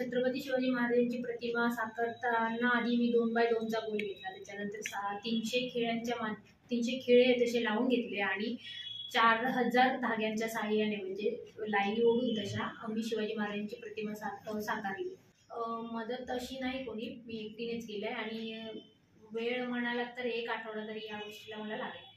छत्रपती शिवाजी महाराजांची प्रतिमा साकारताना आधी मी दोन बाय दोनचा गोल घेतला. त्याच्यानंतर सहा तीनशे खेळांच्या मा तीनशे खेळे तसे लावून घेतले आणि चार हजार धाग्यांच्या साह्याने म्हणजे लाईनी ओढून तशा मी शिवाजी महाराजांची प्रतिमा सा साकारली. मदत अशी नाही कोणी मी एकटीनेच केलं आहे आणि वेळ म्हणालात तर एक आठवडा तरी या गोष्टीला मला लागेल.